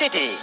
弟弟